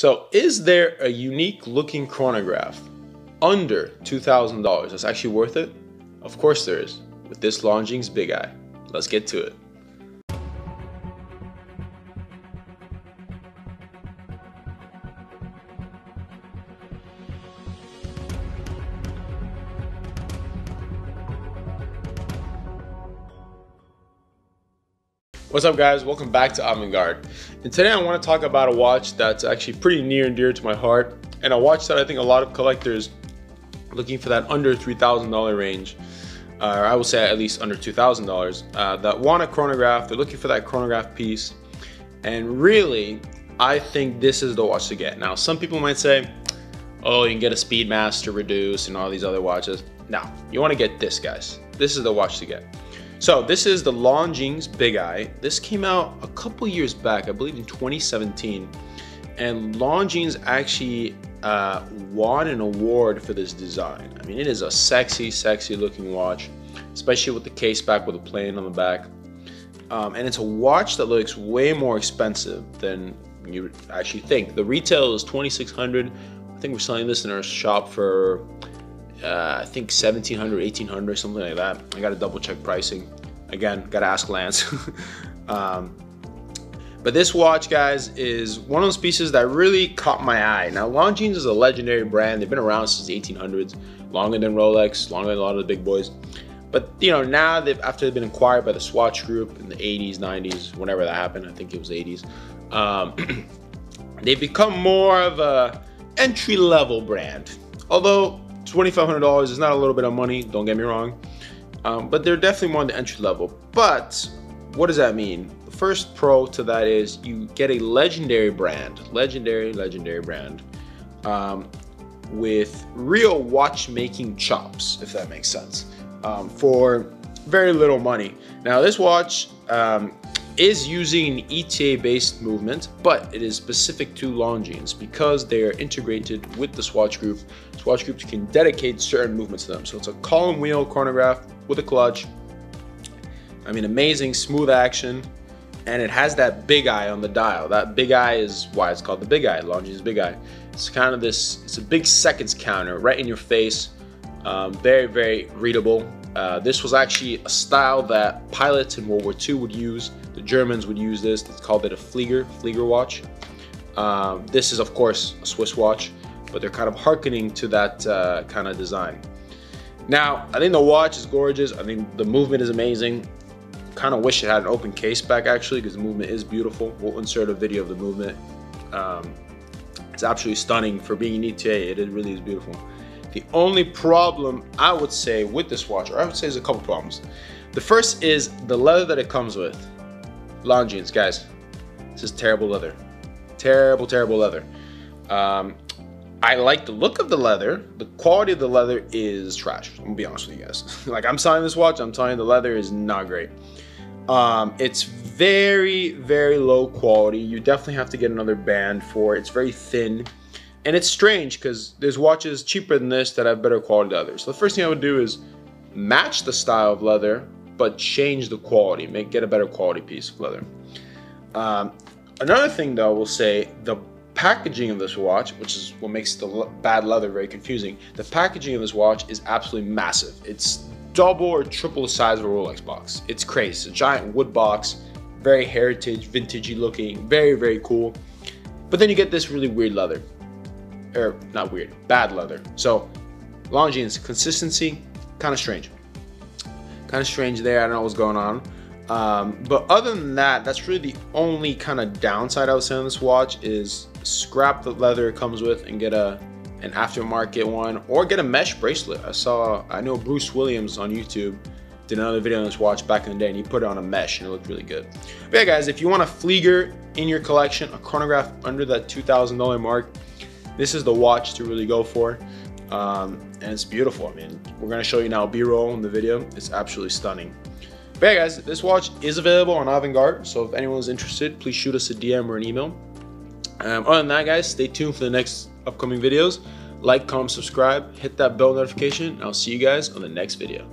So is there a unique looking chronograph under $2,000 that's actually worth it? Of course there is, with this Longines Big Eye. Let's get to it. What's up guys, welcome back to Avant-Garde. And today I want to talk about a watch that's actually pretty near and dear to my heart and a watch that I think a lot of collectors looking for that under $3,000 range, uh, or I will say at least under $2,000, uh, that want a chronograph, they're looking for that chronograph piece. And really, I think this is the watch to get. Now, some people might say, oh, you can get a Speedmaster Reduced and all these other watches. No, you want to get this, guys. This is the watch to get. So this is the Longines Big Eye. This came out a couple years back, I believe in 2017. And Longines actually uh, won an award for this design. I mean, it is a sexy, sexy looking watch, especially with the case back with the plane on the back. Um, and it's a watch that looks way more expensive than you actually think. The retail is 2600 I think we're selling this in our shop for uh, I think 1700 1800 something like that. I gotta double check pricing. Again gotta ask Lance. Um, but this watch guys is one of those pieces that really caught my eye. Now Longines is a legendary brand. They've been around since the 1800s longer than Rolex longer than a lot of the big boys. But you know now they've after they've been acquired by the Swatch group in the 80s 90s whenever that happened I think it was 80s um, they've become more of a entry level brand. Although $2,500 is not a little bit of money, don't get me wrong. Um, but they're definitely more on the entry level. But what does that mean? The first pro to that is you get a legendary brand, legendary, legendary brand, um, with real watchmaking chops, if that makes sense, um, for very little money. Now, this watch um, is using an ETA-based movement, but it is specific to Longines because they are integrated with the Swatch Group. Swatch Group can dedicate certain movements to them. So it's a column wheel chronograph with a clutch. I mean, amazing, smooth action, and it has that big eye on the dial. That big eye is why it's called the big eye, Longines big eye. It's kind of this, it's a big seconds counter right in your face. Um, very, very readable. Uh, this was actually a style that pilots in World War II would use the Germans would use this. They called it a Flieger, Flieger watch. Um, this is, of course, a Swiss watch, but they're kind of hearkening to that uh, kind of design. Now, I think the watch is gorgeous. I think the movement is amazing. Kind of wish it had an open case back actually, because the movement is beautiful. We'll insert a video of the movement. Um, it's absolutely stunning for being an ETA. It really is beautiful. The only problem I would say with this watch, or I would say there's a couple problems. The first is the leather that it comes with. Longines, guys. This is terrible leather. Terrible, terrible leather. Um, I like the look of the leather. The quality of the leather is trash. I'm gonna be honest with you guys. like I'm selling this watch, I'm telling you the leather is not great. Um, it's very, very low quality. You definitely have to get another band for it. It's very thin. And it's strange because there's watches cheaper than this that have better quality than others. So the first thing I would do is match the style of leather but change the quality, make get a better quality piece of leather. Um, another thing though, we'll say the packaging of this watch, which is what makes the bad leather very confusing, the packaging of this watch is absolutely massive. It's double or triple the size of a Rolex box. It's crazy. It's a giant wood box, very heritage, vintagey looking, very, very cool. But then you get this really weird leather. Or not weird, bad leather. So Longines consistency, kind of strange kind of strange there. I don't know what's going on. Um, but other than that, that's really the only kind of downside I would say on this watch is scrap the leather it comes with and get a an aftermarket one or get a mesh bracelet. I saw, I know Bruce Williams on YouTube did another video on this watch back in the day and he put it on a mesh and it looked really good. But yeah guys, if you want a Flieger in your collection, a chronograph under that $2,000 mark, this is the watch to really go for um, and it's beautiful. I mean, we're gonna show you now B-roll in the video. It's absolutely stunning. But yeah, guys, this watch is available on Avant-Garde, so if anyone's interested, please shoot us a DM or an email. Um, other than that, guys, stay tuned for the next upcoming videos. Like, comment, subscribe, hit that bell notification. I'll see you guys on the next video.